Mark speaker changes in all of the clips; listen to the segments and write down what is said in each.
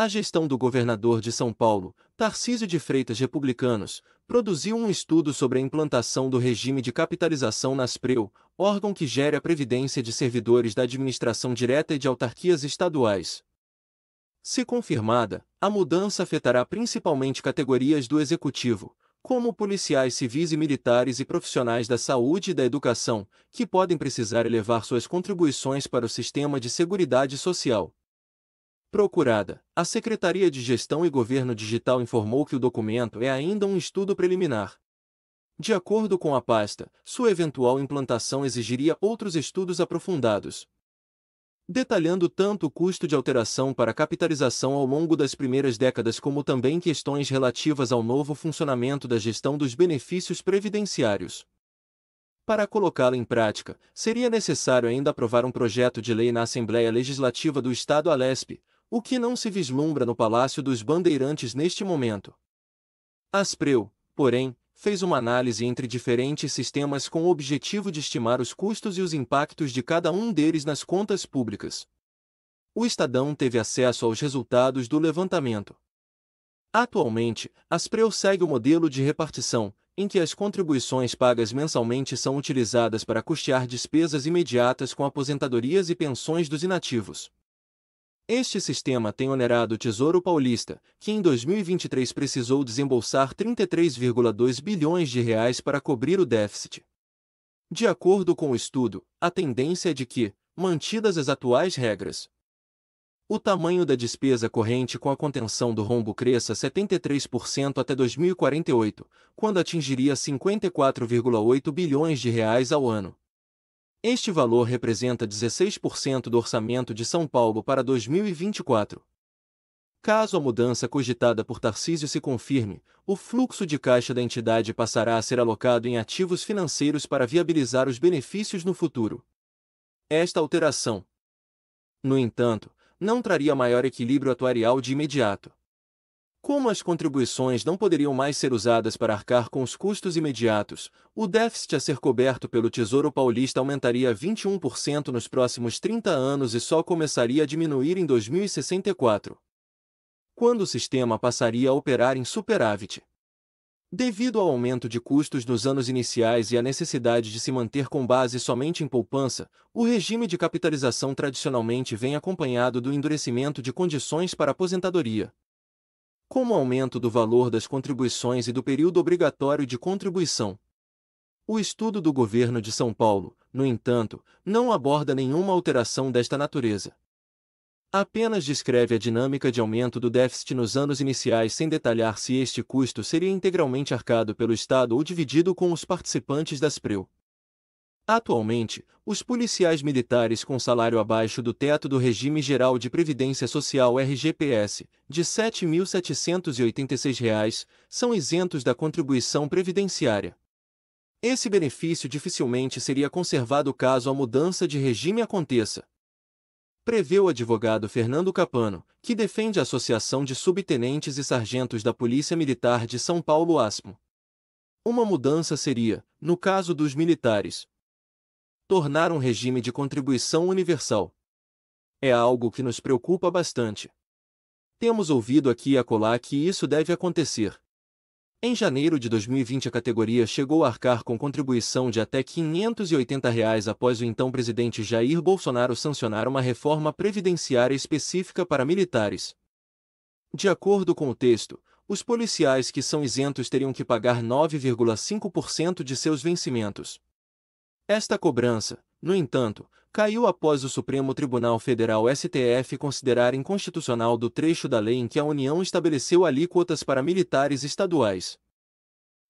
Speaker 1: A gestão do governador de São Paulo, Tarcísio de Freitas Republicanos, produziu um estudo sobre a implantação do regime de capitalização na Aspreu, órgão que gere a previdência de servidores da administração direta e de autarquias estaduais. Se confirmada, a mudança afetará principalmente categorias do executivo, como policiais civis e militares e profissionais da saúde e da educação, que podem precisar elevar suas contribuições para o sistema de seguridade social. Procurada, a Secretaria de Gestão e Governo Digital informou que o documento é ainda um estudo preliminar. De acordo com a pasta, sua eventual implantação exigiria outros estudos aprofundados, detalhando tanto o custo de alteração para capitalização ao longo das primeiras décadas como também questões relativas ao novo funcionamento da gestão dos benefícios previdenciários. Para colocá-la em prática, seria necessário ainda aprovar um projeto de lei na Assembleia Legislativa do Estado Alesp, o que não se vislumbra no Palácio dos Bandeirantes neste momento. Aspreu, porém, fez uma análise entre diferentes sistemas com o objetivo de estimar os custos e os impactos de cada um deles nas contas públicas. O Estadão teve acesso aos resultados do levantamento. Atualmente, Aspreu segue o modelo de repartição, em que as contribuições pagas mensalmente são utilizadas para custear despesas imediatas com aposentadorias e pensões dos inativos. Este sistema tem onerado o Tesouro Paulista, que em 2023 precisou desembolsar 33,2 bilhões de reais para cobrir o déficit. De acordo com o estudo, a tendência é de que, mantidas as atuais regras, o tamanho da despesa corrente com a contenção do rombo cresça 73% até 2048, quando atingiria 54,8 bilhões de reais ao ano. Este valor representa 16% do orçamento de São Paulo para 2024. Caso a mudança cogitada por Tarcísio se confirme, o fluxo de caixa da entidade passará a ser alocado em ativos financeiros para viabilizar os benefícios no futuro. Esta alteração, no entanto, não traria maior equilíbrio atuarial de imediato. Como as contribuições não poderiam mais ser usadas para arcar com os custos imediatos, o déficit a ser coberto pelo Tesouro Paulista aumentaria 21% nos próximos 30 anos e só começaria a diminuir em 2064, quando o sistema passaria a operar em superávit. Devido ao aumento de custos nos anos iniciais e à necessidade de se manter com base somente em poupança, o regime de capitalização tradicionalmente vem acompanhado do endurecimento de condições para aposentadoria como aumento do valor das contribuições e do período obrigatório de contribuição. O estudo do governo de São Paulo, no entanto, não aborda nenhuma alteração desta natureza. Apenas descreve a dinâmica de aumento do déficit nos anos iniciais sem detalhar se este custo seria integralmente arcado pelo Estado ou dividido com os participantes das PREU. Atualmente, os policiais militares com salário abaixo do teto do Regime Geral de Previdência Social RGPS, de R$ 7.786, são isentos da contribuição previdenciária. Esse benefício dificilmente seria conservado caso a mudança de regime aconteça. Prevê o advogado Fernando Capano, que defende a Associação de Subtenentes e Sargentos da Polícia Militar de São Paulo ASPO. Uma mudança seria, no caso dos militares, tornar um regime de contribuição universal. É algo que nos preocupa bastante. Temos ouvido aqui e acolá que isso deve acontecer. Em janeiro de 2020 a categoria chegou a arcar com contribuição de até 580 reais após o então presidente Jair Bolsonaro sancionar uma reforma previdenciária específica para militares. De acordo com o texto, os policiais que são isentos teriam que pagar 9,5% de seus vencimentos. Esta cobrança, no entanto, caiu após o Supremo Tribunal Federal STF considerar inconstitucional do trecho da lei em que a União estabeleceu alíquotas para militares estaduais.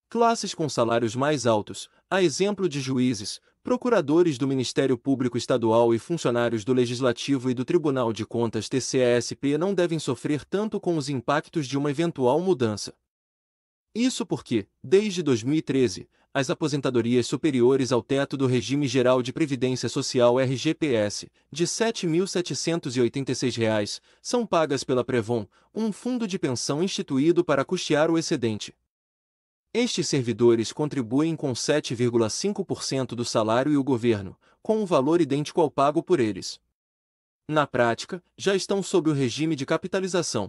Speaker 1: Classes com salários mais altos, a exemplo de juízes, procuradores do Ministério Público Estadual e funcionários do Legislativo e do Tribunal de Contas TCESP não devem sofrer tanto com os impactos de uma eventual mudança. Isso porque, desde 2013, as aposentadorias superiores ao teto do Regime Geral de Previdência Social RGPS, de R$ 7.786, são pagas pela Prevon, um fundo de pensão instituído para custear o excedente. Estes servidores contribuem com 7,5% do salário e o governo, com um valor idêntico ao pago por eles. Na prática, já estão sob o regime de capitalização.